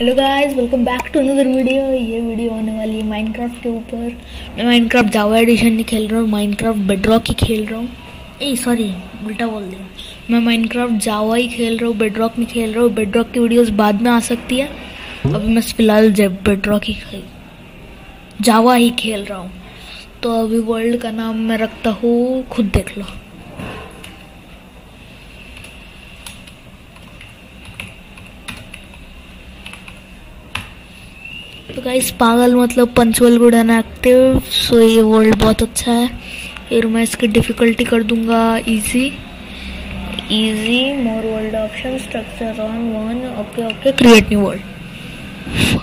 Hello guys welcome back to another video ये video आने वाली है माइनक्राफ्ट के ऊपर। मैं माइनक्राफ्ट जावा एडिशन नहीं खेल रहा हूँ माइनक्राफ्ट बेडरॉक ही खेल रहा हूँ। ए सॉरी उल्टा बोल दिया। मैं माइनक्राफ्ट जावा ही खेल रहा हूँ बेडरॉक नहीं खेल रहा हूँ। बेडरॉक की वीडियोस बाद में आ सकती है। अभी मैं फ़िलहाल जब बेडरॉक ही खेल जावा ही खेल रहा हूँ। तो अभी वर्ल्ड का नाम मैं रखता हूँ, खुद देख लो। तो गाइस पागल मतलब पंचवल गुड एंड एक्टिव सो ये वर्ल्ड बहुत अच्छा है। फिर मैं इसकी डिफिकल्टी कर दूँगा easy easy more world option structure on one okay okay create new world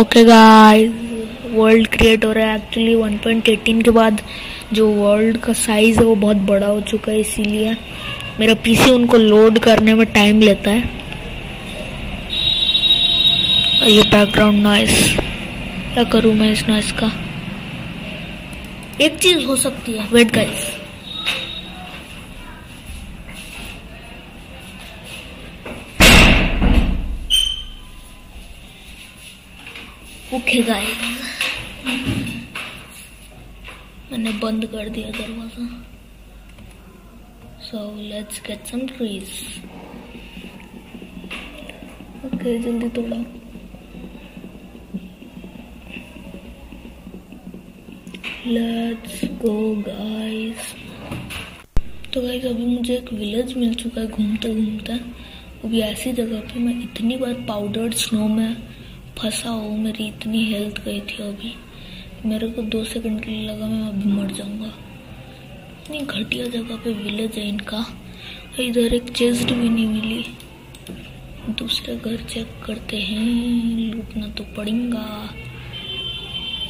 okay guys world create हो रहा है एक्चुअली 1.18 के बाद जो वर्ल्ड का साइज़ है वो बहुत बड़ा हो चुका है, इसीलिए मेरा पीसी उनको लोड करने में टाइम लेता है। ये बैकग्राउंड नॉइस क्या करूँ मैं इस नॉइस का? एक चीज़ हो सकती है. वेट गाइस ओके गाइस मैंने बंद कर दिया दरवाज़ा. So let's get some trees okay जल्दी तोड़ो लेट्स गो गाइस तो गाइस अभी मुझे एक विलेज मिल चुका है घूमते घूमते। वो भी ऐसी जगह पे मैं इतनी बार पाउडर्ड स्नो में फंसा हूँ, मेरी इतनी हेल्थ गई थी अभी। मेरे को दो सेकंड के लिए लगा, मैं अभी मर जाऊँगा। इतनी घटिया जगह पे विलेज है इनका। इधर एक चेस्ट भी नहीं मिली। दूसरे घर चेक करते हैं, लूटना तो पड़ेगा।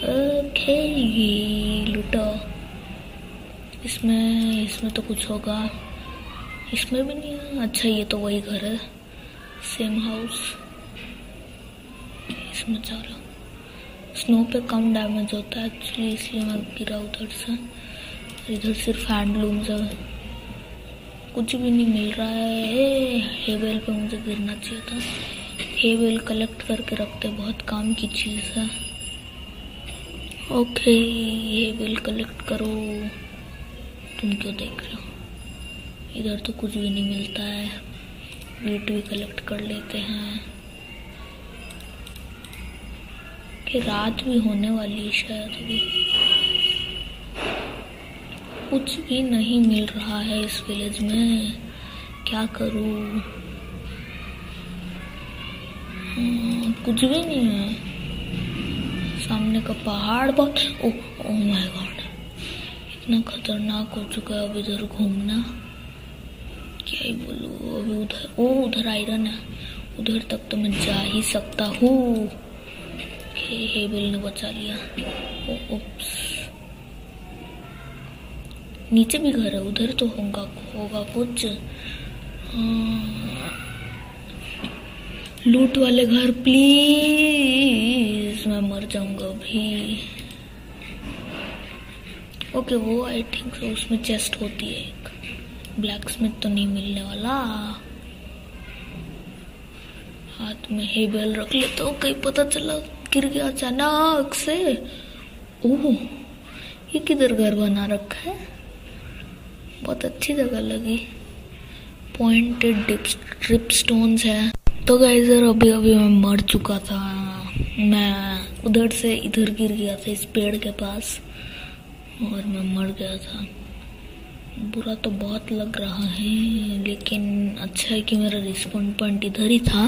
ओके लूटो। इसमें इसमें तो कुछ होगा। इसमें भी नहीं है। अच्छा ये तो वही घर है। सेम हाउस इसमें चलो। स्नो पे कम डैमेज होता है एक्चुअली इसलिए मैं गिरा उधर से। इधर सिर्फ़ हैंडलूम्स है। कुछ भी नहीं मिल रहा है। हेवेल पे मुझे गिरना चाहिए था। हेवेल कलेक्ट करके रखते बहुत काम की चीज़ है। ओके, ये बिल कलेक्ट करो। तुम क्यों देख रहे हो? इधर तो कुछ भी नहीं मिलता है। वेट भी कलेक्ट कर लेते हैं। कि रात भी होने वाली है शायद अभी। कुछ भी नहीं मिल रहा है इस विलेज में। क्या करूँ? कुछ भी नहीं है। सामने का पहाड़ बहुत ओ माय गॉड इतना खतरनाक हो चुका है अब इधर घूमना। क्या ही बोलूँ, अभी उधर, ओ, उधर आयरन है। उधर तक तो मैं जा ही सकता हूँ। हेबल ने बचा लिया। ओ ओप्स नीचे भी घर है, उधर तो होगा होगा कुछ। लूट वाले घर प्लीज़ मैं मर जाऊँगा अभी। ओके वो आई थिंक उसमें चेस्ट होती है एक। ब्लैक स्मिथ तो नहीं मिलने वाला। हाथ में हेबल रख ले तो कहीं पता चला, गिर गया अचानक से। ओह, ये किधर घर बना रखा है? बहुत अच्छी जगह लगी। पॉइंटेड डिप स्ट्रिप स्टोन्स है। तो गाइजर अभी अभी मैं मर चुका था। मैं उधर से इधर गिर गया था, इस पेड़ के पास, और मैं मर गया था। बुरा तो बहुत लग रहा है, लेकिन अच्छा है कि मेरा रिस्पॉन्ड पॉइंट इधर ही था।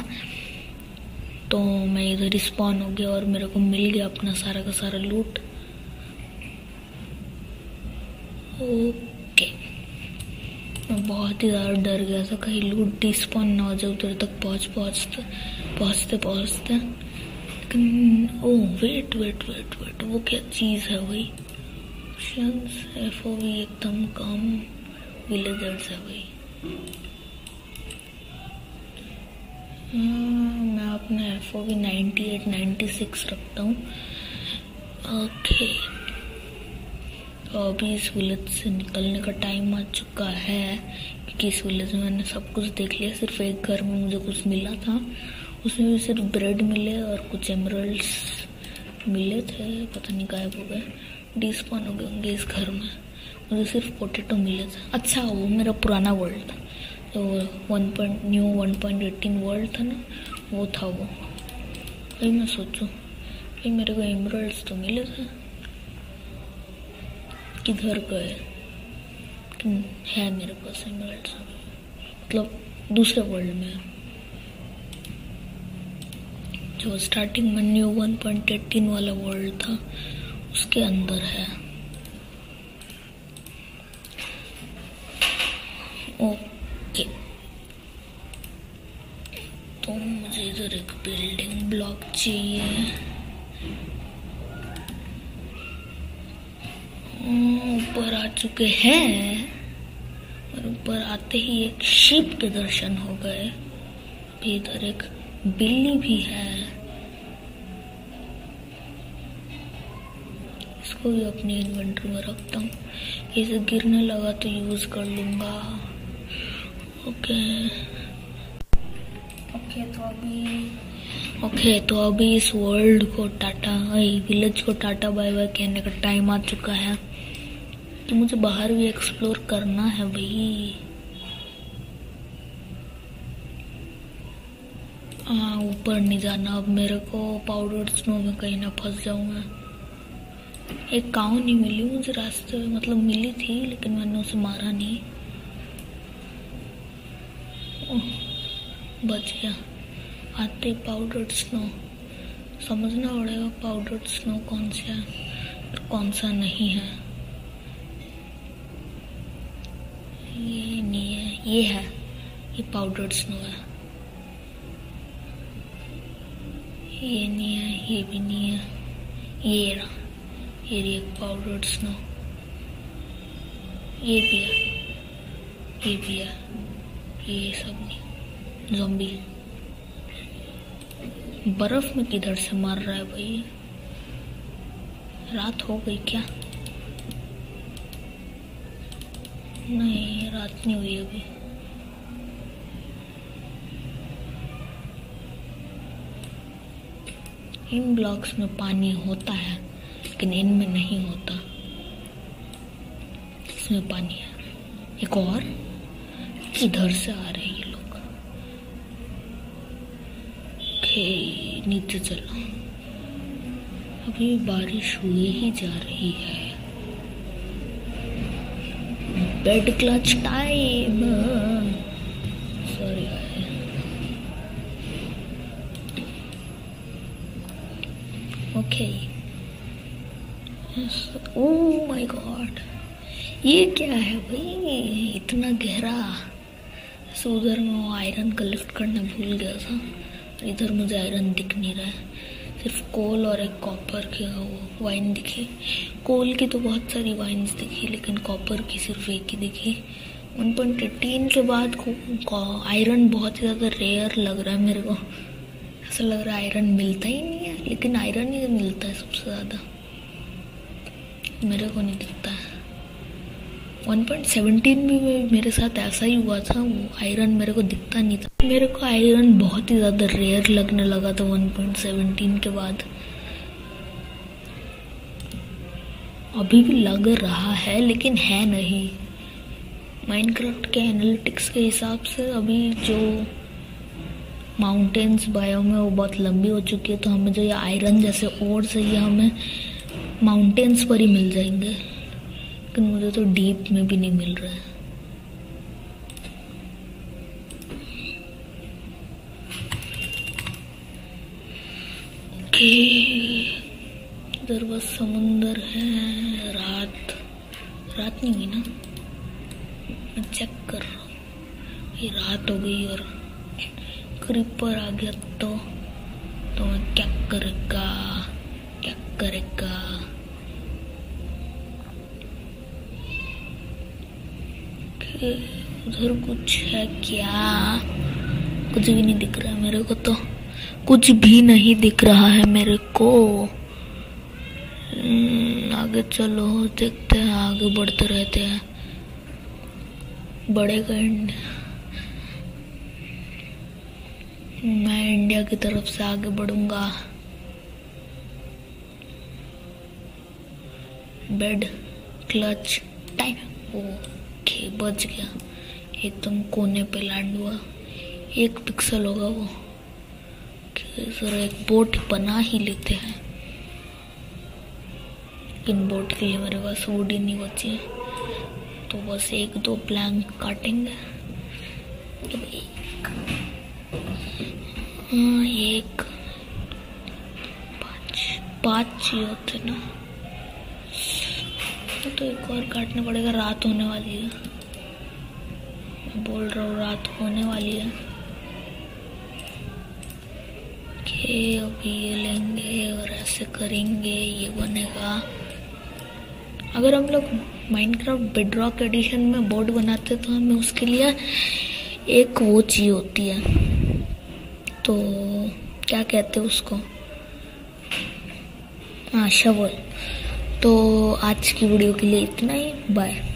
तो मैं इधर रिस्पॉन हो गया और मेरे को मिल गया अपना सारा का सारा लूट ओके बहुत ही ज़्यादा डर गया था, कहीं लूट डिस्पॉन ना हो जाए उधर तक पहुँच, पहुँचते पहुँचते पहुँचते। लेकिन oh wait wait wait wait वो क्या चीज़ है भाई? एफ़ ओ वी एकदम कम विलेजर्स है भाई। मैं अपना F O V ninety eight ninety six रखता हूँ। ओके तो अभी इस विलेज से निकलने का टाइम आ चुका है, क्योंकि इस विलेज में मैंने सब कुछ देख लिया। सिर्फ़ एक घर में मुझे कुछ मिला था। उसमें भी सिर्फ़ ब्रेड मिले और कुछ एमरल्ड्स मिले थे। पता नहीं गायब हो गए। डिस्पॉन हो गए होंगे इस घर में। मुझे सिर्फ़ पोटेटो मिले थे। अच्छा वो मेरा पुराना वर्ल्ड था। तो one point new one point eighteen world था ना, वो था वो। वही मैं सोचूँ। कि मेरे को एमरल्ड्स तो मिले थे। किधर गए है मेरे पास एमरल्ड्स मतलब दूसरे वर्ल्ड में। जो स्टार्टिंग में न्यू वन पॉइंट एटीन वाला वर्ल्ड था, उसके अंदर है। ओके तो मुझे इधर एक बिल्डिंग ब्लॉक चाहिए। ऊपर आ चुके हैं और ऊपर आते ही एक शिप के दर्शन हो गए। भी इधर एक बिल्ली भी है। इसको भी अपनी इन्वेंट्री में रखता हूँ। इसे गिरने लगा तो यूज़ कर लूँगा। ओके। ओके तो अभी ओके तो अभी इस वर्ल्ड को टाटा विलेज को टाटा बाय बाय कहने का टाइम आ चुका है। तो मुझे बाहर भी एक्सप्लोर करना है भाई। हाँ ऊपर नहीं जाना अब मेरे को पाउडर स्नो में कहीं ना फंस जाऊँगा। एक काउ नहीं मिली मुझे रास्ते में मतलब मिली थी, लेकिन मैंने उसे मारा नहीं। बच गया। आते पाउडर स्नो समझना पड़ेगा पाउडर स्नो कौन सा है और कौन सा नहीं है। ये नहीं है ये है ये पाउडर स्नो है ये नहीं है ये भी नहीं है ये रहा ये रही एक पाउडर स्नो ये भी है ये भी है ये सब नहीं जोम्बी बर्फ़ में किधर से मार रहा है भाई रात हो गई क्या नहीं, रात नहीं हुई अभी। इन ब्लॉक्स में पानी होता है, लेकिन इनमें नहीं होता। इसमें पानी है। एक और, इधर से आ रहे ये लोग। नीचे चलो। अभी बारिश हुई ही जा रही है। Bed clutch time okay oh my god ये क्या है भाई? इतना गहरा। सो उधर मैं वो आयरन कलेक्ट करना भूल गया था। इधर मुझे आयरन दिख नहीं रहा है। सिर्फ़ कोल और एक कॉपर की वो वाइन दिखी। कोल की तो बहुत सारी वाइन्स दिखी, लेकिन कॉपर की सिर्फ़ एक ही दिखी। वन पॉइंट एटीन के बाद आयरन बहुत ही ज़्यादा रेयर लग रहा है मेरे को। ऐसा लग रहा है आयरन मिलता ही नहीं है, लेकिन आयरन ही मिलता है सबसे ज़्यादा। मेरे को नहीं दिखता है। 1.17 भी मेरे साथ ऐसा ही हुआ था, वो आयरन मेरे को दिखता नहीं था। मेरे को आयरन बहुत ही ज़्यादा रेयर लगने लगा था 1.17 के बाद। अभी भी लग रहा है, लेकिन है नहीं। माइनक्राफ्ट के एनालिटिक्स के हिसाब से अभी जो माउंटेन्स बायो में वो बहुत लंबी हो चुकी है तो हमें जो ये आयरन जैसे और ये हमें माउंटेन्स पर ही मिल जाएँगे। लेकिन मुझे तो डीप में भी नहीं मिल रहा है। इधर बस समुंदर है, रात रात नहीं हुई ना? मैं चेक कर रहा हूँ। ये रात हो गई और क्रीपर आ गया तो तो मैं क्या करेगा क्या करेगा। उधर कुछ है क्या? कुछ भी नहीं दिख रहा है मेरे को तो। कुछ भी नहीं दिख रहा है मेरे को। हम्म, आगे चलो देखते हैं आगे बढ़ते रहते हैं। बढ़ेगा इंडिया मैं इंडिया की तरफ़ से आगे बढ़ूँगा। Bed clutch time. ओके बच गया। एकदम कोने पे लैंड हुआ। एक पिक्सल होगा वो। सर एक बोट बना ही लेते हैं। इन बोट के लिए मेरे पास वुड ही नहीं बची है। तो बस एक दो प्लैंक काटेंगे। तो एक हाँ एक, पाँच पाँच चाहिए होते ना। तो एक और काटना पड़ेगा, रात होने वाली है। बोल रहा हूँ, रात होने वाली है। के अभी ये लेंगे और ऐसे करेंगे, ये बनेगा। अगर हम लोग माइनक्राफ्ट बेडरॉक एडिशन में बोर्ड बनाते तो हमें उसके लिए एक वो चीज़ होती है। तो क्या कहते हैं उसको? हाँ शवल तो आज की वीडियो के लिए इतना ही। बाय